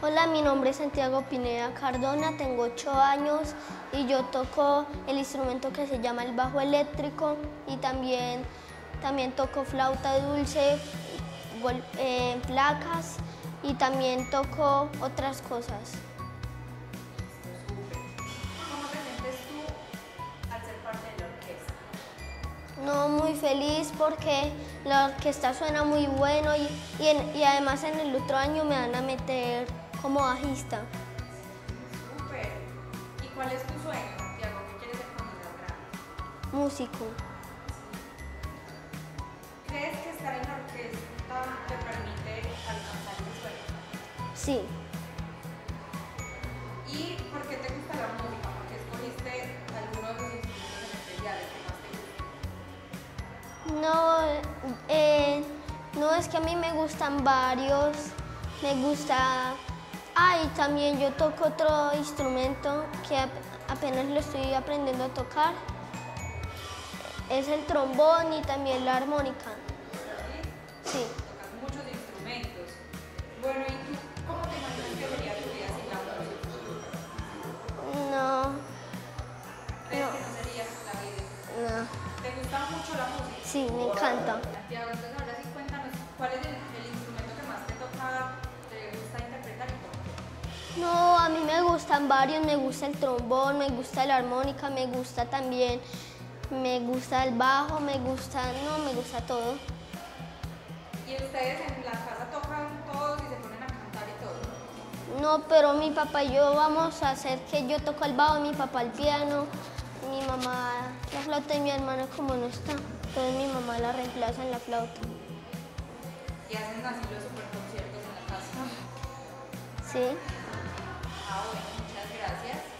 Hola, mi nombre es Santiago Pineda Cardona, tengo 8 años y yo toco el instrumento que se llama el bajo eléctrico y también, también toco flauta dulce, gol- eh, placas y también toco otras cosas. ¿Cómo te sientes tú al ser parte de la orquesta? No, muy feliz porque la orquesta suena muy bueno y, y en- y además en el otro año me van a meter como bajista, Súper. ¿Y cuál es tu sueño, Santiago? ¿Qué quieres ser cuando seas músico. ¿Crees que estar en la orquesta te permite alcanzar ese sueño? Sí. ¿Y por qué te gusta la música? ¿Por qué escogiste alguno de los instrumentos en especiales que más te gustan? No, eh, no es que a mí me gustan varios, me gusta... Ah, y también yo toco otro instrumento que ap- apenas lo estoy aprendiendo a tocar. Es el trombón y también la armónica. Sí. Tocas muchos instrumentos. Bueno, ¿y tú cómo te imaginas que sería tu vida sin la música? No, ¿Crees No. que no la vida? no. ¿Te gusta mucho la música? Sí, me encanta. Santiago, entonces ahora sí gustan varios, me gusta el trombón, me gusta la armónica, me gusta también, me gusta el bajo, me gusta, no, me gusta todo. ¿Y ustedes en la casa tocan todos y se ponen a cantar y todo? No, pero mi papá y yo vamos a hacer que yo toco el bajo, mi papá el piano, mi mamá la flauta y mi hermana como no está. Entonces mi mamá la reemplaza en la flauta. Y hacen así los super conciertos en la casa. Sí, Muchas gracias.